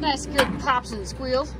nice good pops and squeals.